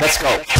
Let's go.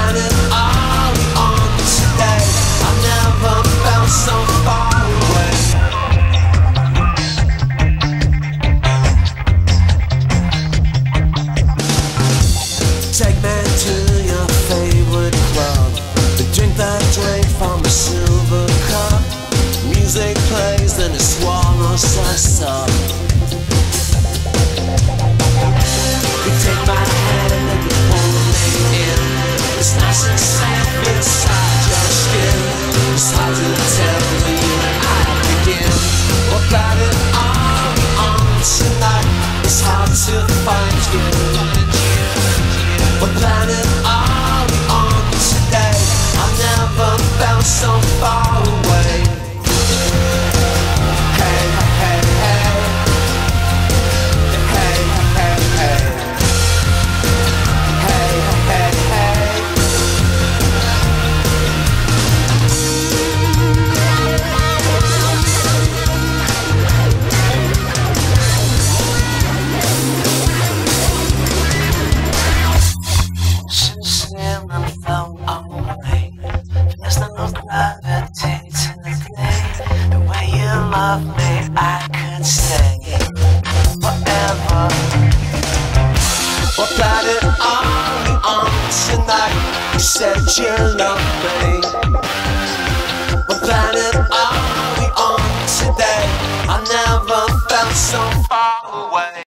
Silence love me, I could stay forever. Well, that it on on tonight. You said you love me. Well, that it on on today. I never felt so far away.